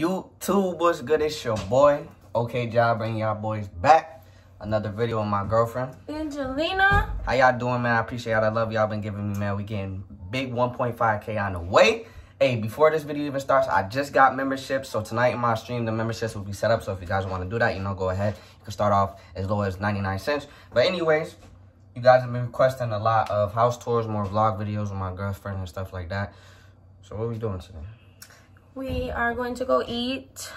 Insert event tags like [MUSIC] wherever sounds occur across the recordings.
YouTube? What's good? It's your boy. Okay, job bringing y'all boys back. Another video with my girlfriend. Angelina. How y'all doing, man? I appreciate y'all. I love y'all been giving me, man. We getting big 1.5K on the way. Hey, before this video even starts, I just got memberships. So tonight in my stream, the memberships will be set up. So if you guys want to do that, you know, go ahead. You can start off as low as 99 cents. But anyways, you guys have been requesting a lot of house tours, more vlog videos with my girlfriend and stuff like that. So what are we doing today? We are going to go eat.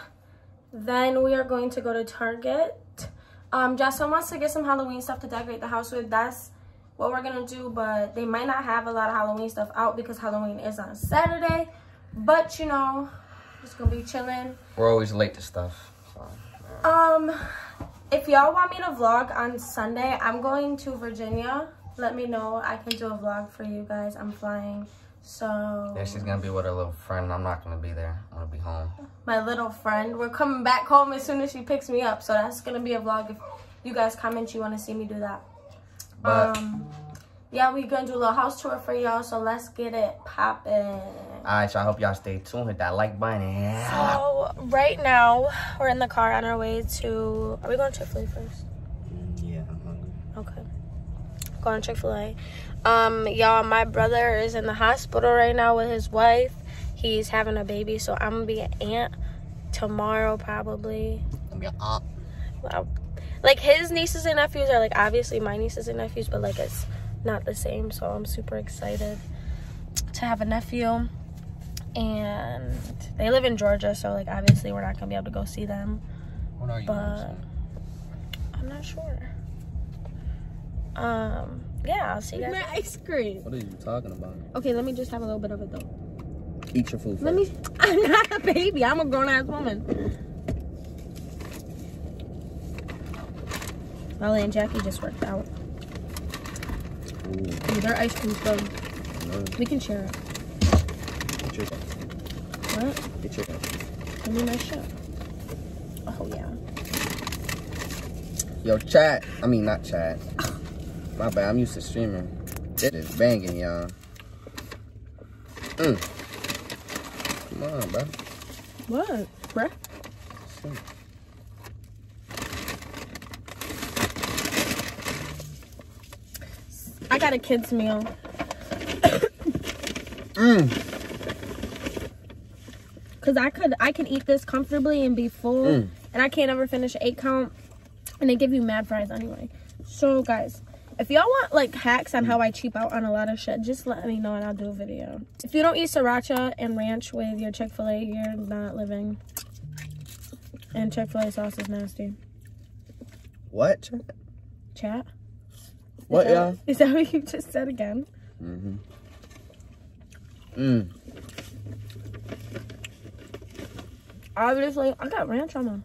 Then we are going to go to Target. Um, Justin wants to get some Halloween stuff to decorate the house with. That's what we're going to do. But they might not have a lot of Halloween stuff out because Halloween is on Saturday. But, you know, just going to be chilling. We're always late to stuff. So, Um, if y'all want me to vlog on Sunday, I'm going to Virginia. Let me know. I can do a vlog for you guys. I'm flying. So, yeah, she's going to be with her little friend. I'm not going to be there. I'm going to be home. my little friend, we're coming back home as soon as she picks me up. So, that's going to be a vlog if you guys comment you want to see me do that. But, um, yeah, we're going to do a little house tour for y'all. So, let's get it popping. alright, so I hope y'all stay tuned. Hit that like button. and- So, right now, we're in the car on our way to. Are we going to Chick fil A first? Yeah, I'm hungry. Okay. Going to Chick fil A. Um, y'all, my brother is in the hospital right now with his wife. He's having a baby, so I'm gonna be an aunt tomorrow, probably. I'm your aunt. Well, like his nieces and nephews are like obviously my nieces and nephews, but like it's not the same. So I'm super excited to have a nephew. And they live in Georgia, so like obviously we're not gonna be able to go see them. What are you But I'm not sure. Um, yeah, I'll see you guys. My ice cream. What are you talking about? Okay, let me just have a little bit of it though. Eat your food first. Let me. [LAUGHS] I'm not a baby. I'm a grown ass woman. Molly and Jackie just worked out. Ooh, Ooh, their ice cream's good. no. We can share it. Get your, What? get your. Give me my shot. Oh yeah. Yo, chat. I mean, not chat. [LAUGHS] My bad. I'm used to streaming. It is banging, y'all. Mm. Come on, bro. What? Bruh? I got a kid's meal. Mm. Cause I could I can eat this comfortably and be full Mm. and I can't ever finish an eight count and they give you mad fries anyway. So guys, if y'all want like hacks on how I cheap out on a lot of shit, just let me know and I'll do a video. If you don't eat sriracha and ranch with your Chick-fil-A, you're not living. And Chick-fil-A sauce is nasty. What? Chat? What, that- y'all? [LAUGHS] Is that what you just said again? Mm-hmm. Mm. Obviously, I got ranch on them.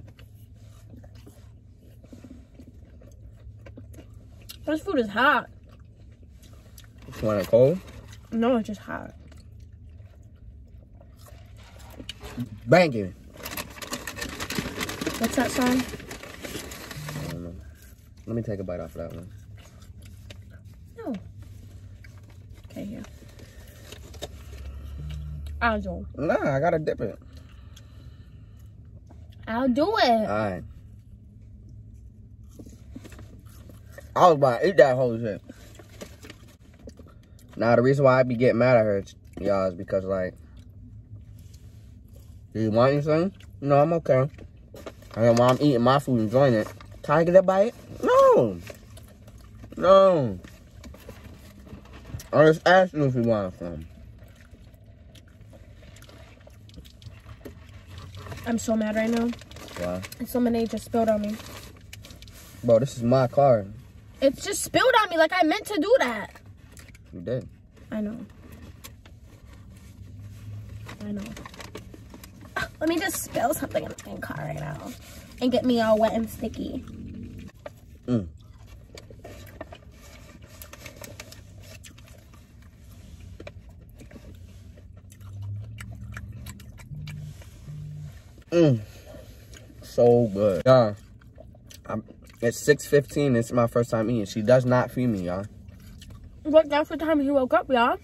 This food is hot. You want it cold? No, it's just hot. Banging. What's that song? I don't know. Let me take a bite off of that one. No. Okay, here. I'll do. Nah, I gotta dip it. I'll do it. Alright. I was about to eat that whole shit. Now, the reason why I be getting mad at her, y'all, is because, like, do you want anything? No, I'm okay. And then while I'm eating my food, and enjoying it, can I get a bite? No. No. I just asked you if you want some. I'm so mad right now. Why? And some lemonade just spilled on me. Bro, this is my car. It's just spilled on me like I meant to do that. You did. I know. I know. Let me just spill something in my car right now and get me all wet and sticky. Mm. Mm. So good. Yeah. I'm, it's 6.15. It's my first time eating. She does not feed me, y'all. What that's the time he woke up, y'all?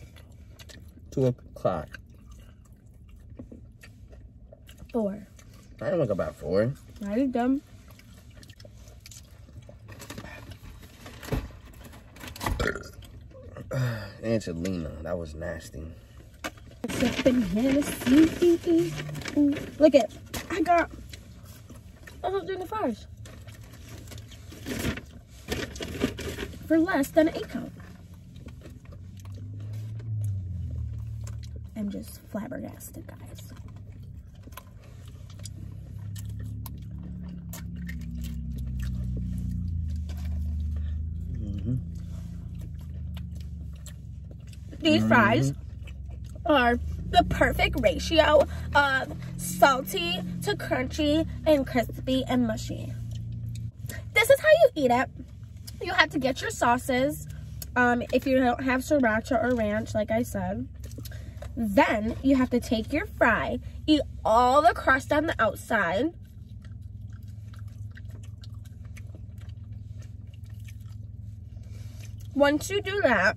2 o'clock. Four. I didn't look about four. I did them. Angelina, that was nasty. Look at, I got $125 for less than an eight count. I'm just flabbergasted, guys. These mm-hmm. fries are the perfect ratio of salty to crunchy and crispy and mushy. This is how you eat it. You have to get your sauces um, if you don't have sriracha or ranch, like I said. Then you have to take your fry, eat all the crust on the outside. Once you do that,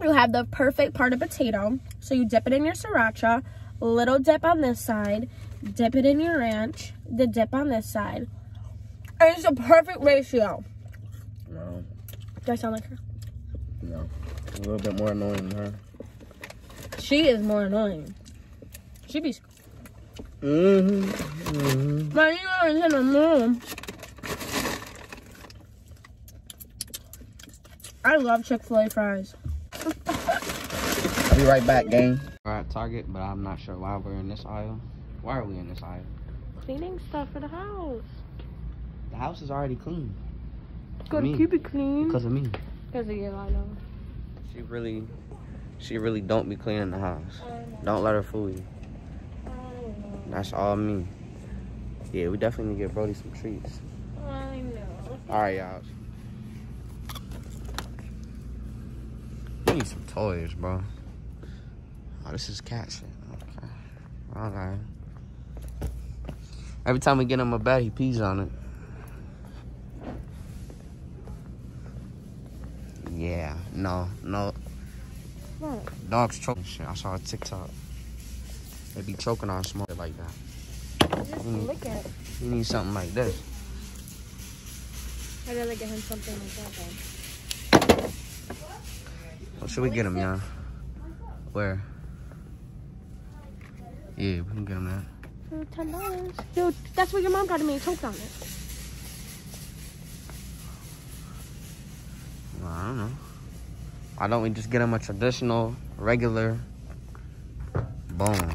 you have the perfect part of potato. So you dip it in your sriracha, little dip on this side, dip it in your ranch, the dip on this side. And it's a perfect ratio. No, Do I sound like her? no. A little bit more annoying than her. She is more annoying. She be Mm-hmm. mm-hmm. but you know it's in the moon. I love Chick-fil-A fries. I'll be right back, gang. We're at Target, but I'm not sure why we're in this aisle. Why are we in this aisle? Cleaning stuff for the house. The house is already clean. Gotta me. keep it clean. Because of me. Because of you, I know. She really, she really don't be cleaning the house. Don't let her fool you. That's all me. Yeah, we definitely need to get Brody some treats. I know. All right, y'all. We need some toys, bro. Oh, this is cat shit. Okay. Okay. Every time we get him a bed, he pees on it. No, no. What? Dogs choking shit. I saw a TikTok. They be choking on smoke like that. Just Mm. lick it. You need something like this. I'd rather get him something like that then. What should we get him, y'all? Where? Yeah, we can get him that. For ten dollars. Yo, that's what your mom got me. Choked on it. Well, I don't know. Why don't we just get him a traditional, regular bone?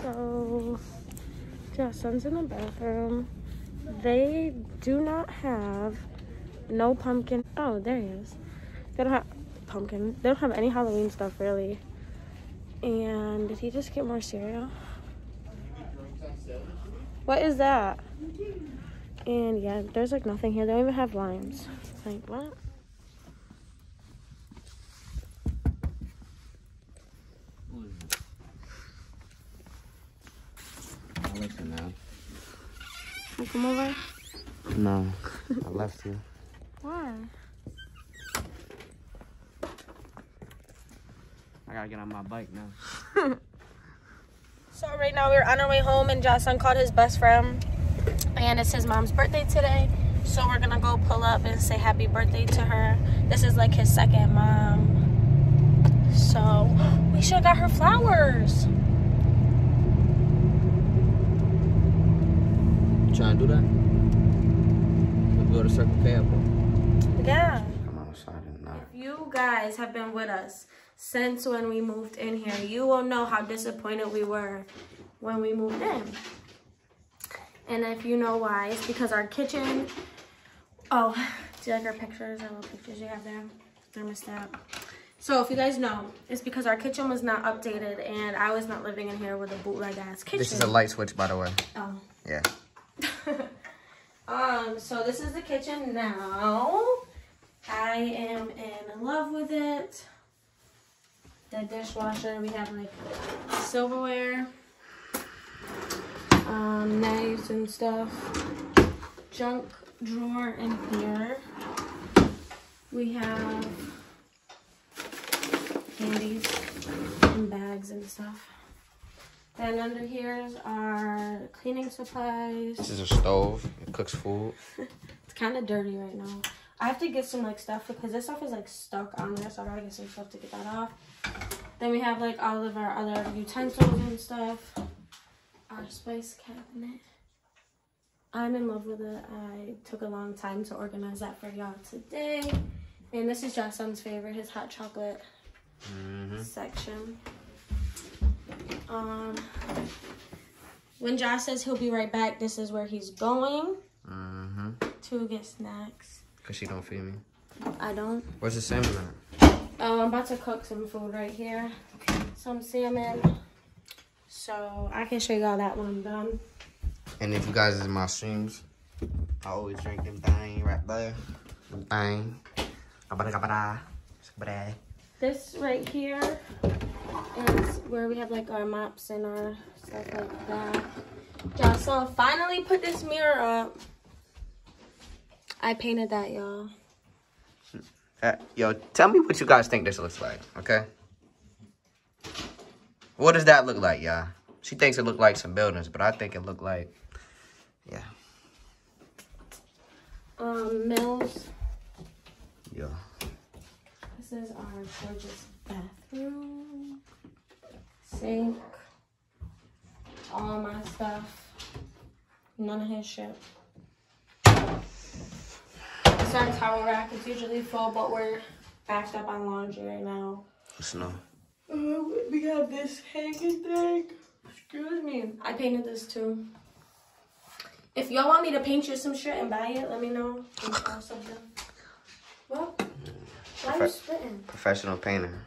So, Justin's in the bathroom. They do not have no pumpkin. Oh, there he is. They don't have pumpkin. They don't have any Halloween stuff really. And did he just get more cereal? What is that? And yeah, there's like nothing here. They don't even have limes. Like what? Listen now. Can I come over? No, [LAUGHS] I left you. Why? I gotta get on my bike now. [LAUGHS] So right now we're on our way home and Jocelyn called his best friend and it's his mom's birthday today. So we're gonna go pull up and say happy birthday to her. This is like his second mom. So [GASPS] we should have got her flowers. You trying to do that? We go to Circle K up. Yeah. Come outside and not. You guys have been with us since when we moved in here. You will know how disappointed we were when we moved in. And if you know why, it's because our kitchen. Oh, do you like our pictures? Our little pictures you have there? Thermostat. So if you guys know, it's because our kitchen was not updated and I was not living in here with a bootleg ass kitchen. This is a light switch, by the way. Oh. Yeah. [LAUGHS] um, so this is the kitchen now. I am in love with it. The dishwasher, we have like silverware, um, knives and stuff. Junk drawer in here. We have candies and bags and stuff. Then under here is our cleaning supplies. This is a stove. It cooks food. [LAUGHS] It's kind of dirty right now. I have to get some like stuff because this stuff is like stuck on there, so I gotta get some stuff to get that off. Then we have like all of our other utensils and stuff. Our spice cabinet. I'm in love with it. I took a long time to organize that for y'all today. And this is Jason's favorite, his hot chocolate Mm-hmm. section. Um, when Josh says he'll be right back, this is where he's going Mm-hmm. to get snacks. Cause she don't feed me. I don't. Where's the salmon at? Oh, I'm about to cook some food right here. Some salmon. So I can show you all that when I'm done. And if you guys is in my streams, I always drink them thing right there. Them thing. This right here is where we have like our mops and our stuff like that. Jocelyn finally put this mirror up. I painted that, y'all. Uh, yo, tell me what you guys think this looks like, okay? What does that look like, y'all? She thinks it looked like some buildings, but I think it looked like, yeah, Um, Mills. yeah. This is our gorgeous bathroom. Sink. All my stuff. None of his shit. This our towel rack is usually full, but we're backed up on laundry right now. Snow. We have this hanging thing. Excuse me. I painted this too. If y'all want me to paint you some shit and buy it, let me know. Something. Well, why are you spitting? Professional painter.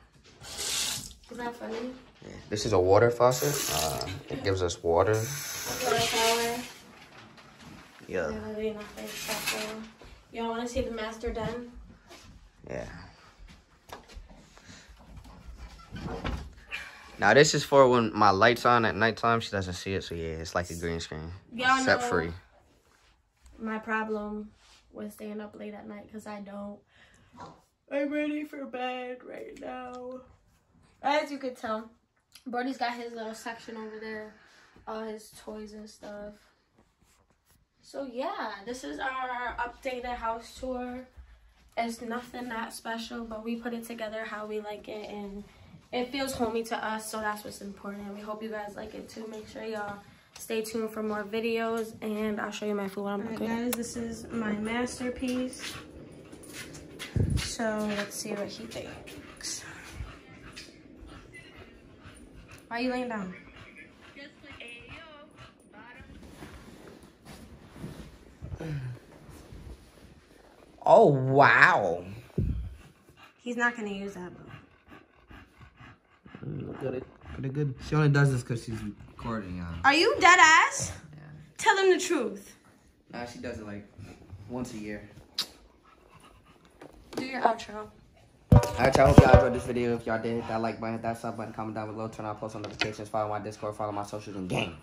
Is that funny? Yeah. This is a water faucet. Uh, it gives us water. Water shower. Yeah. Really nothing special. Y'all want to see the master done? Yeah. Now this is for when my lights on at nighttime. She doesn't see it, so yeah, it's like a green screen. Y'all Set free. my problem with staying up late at night because I don't. I'm ready for bed right now. As you could tell, Brody's got his little section over there, all his toys and stuff. So yeah, this is our updated house tour. It's nothing that special, but we put it together how we like it, and it feels homey to us. So that's what's important. We hope you guys like it too. Make sure y'all stay tuned for more videos, and I'll show you my food when I'm cooking. guys, this is my masterpiece. So let's see what he thinks. Why are you laying down? Oh wow. He's not gonna use that, bro. Look at it. Pretty good. She only does this because she's recording, y'all. Are you dead ass? Yeah. Tell him the truth. Nah, she does it like once a year. Do your outro. Alright, y'all. Hope y'all enjoyed this video. If y'all did, hit that like button, hit that sub button, comment down below, turn on post notifications, follow my Discord, follow my socials, and gang.